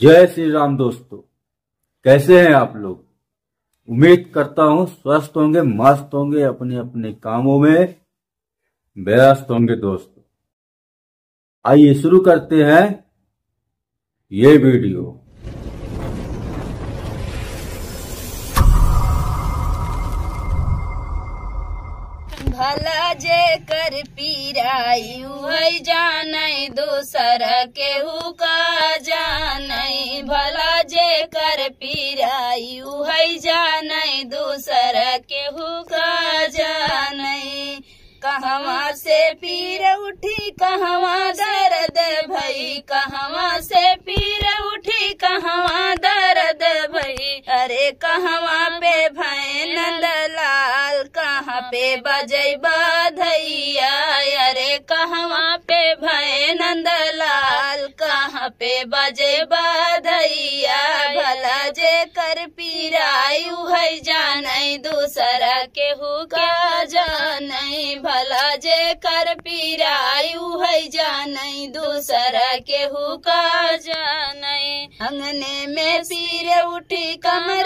जय श्री राम दोस्तों। कैसे हैं आप लोग? उम्मीद करता हूँ स्वस्थ होंगे, मस्त होंगे अपने अपने कामों में। व्यस्त होंगे दोस्तों। आइए शुरू करते हैं ये वीडियो। भला जे कर पीराई वही जानै दूसर के का जानै भला जे कर पीराई वही जानै दूसर का जानै कहवा से पीर उठी, कहवा दर्द भई। कहवा से पीर उठी, कहवा दर्द भई। अरे कहवा कहाँ पे बजई बधैया, अरे कहवा पे भैन दलाल कहाँ पे बजे बधैया, भला जे कर पीराई है जान दूसरा केहू का जानै भला जे कर पीराई है जान दूसरा केहू का जानै अंगने में पीर उठी कमरे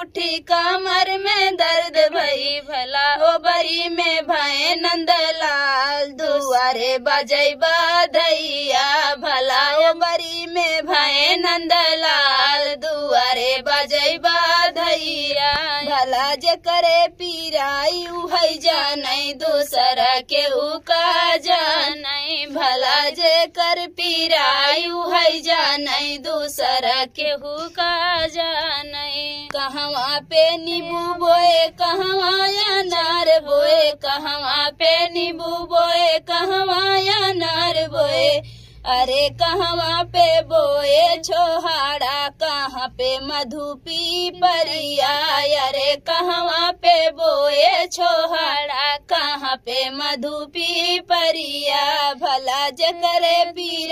उठी कमर में दर्द भई भला, ओ बरी में भय नंदलाल, दुआरे बजई बधैया भला, ओ बरी में भय नंदलाल, दुआरे बजई बधैया भला, जे करे पीराई उहै जानै दूसरा के का जानै भला, जे कर पीराई उहै जानै दूसरा के का जानै कहवा पे नींबू बोए कहवा अनार बोए कहवा पे नींबू बोए कहवा अनार बोए। अरे कहवा पे बोए, छोहाड़ा कहाँ पे मधुपी परिया अरे कहवा पे बोए, छोहाड़ा कहाँ पे मधुपी परिया भला जकरे उहै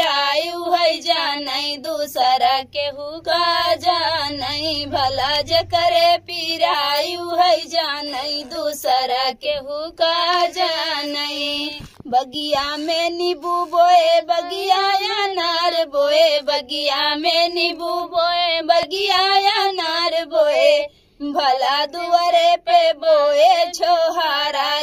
जानै, दूसरा केहू का जानै, भला ज जकरे पीराई उहै जानै, दूसरा केहू का जानै। बगिया में नींबू बोए, बगिया अनार बोए, बगिया में नींबू बोए, बगिया अनार बोए। भला दुआरे पे बोए, छोहारा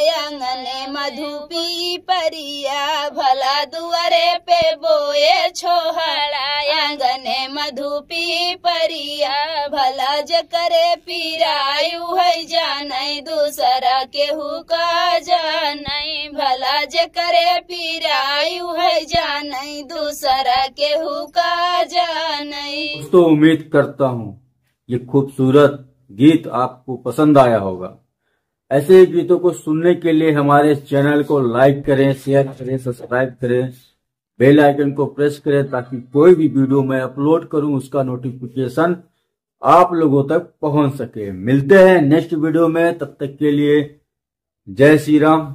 मधुपी परिया भला दुआरे पे बोए छोहारा अंगने मधुपी परिया भला जकरे पीरायु है जानै दूसरा केहू का जानै भला जकरे पीरायु है जानै दूसरा केहू का जानै दोस्तों उम्मीद करता हूँ ये खूबसूरत गीत आपको पसंद आया होगा। ऐसे गीतों को सुनने के लिए हमारे चैनल को लाइक करें शेयर करें सब्सक्राइब करें बेल आइकन को प्रेस करें ताकि कोई भी वीडियो मैं अपलोड करूँ, उसका नोटिफिकेशन आप लोगों तक पहुँच सके। मिलते हैं नेक्स्ट वीडियो में, तब तक के लिए जय श्री राम।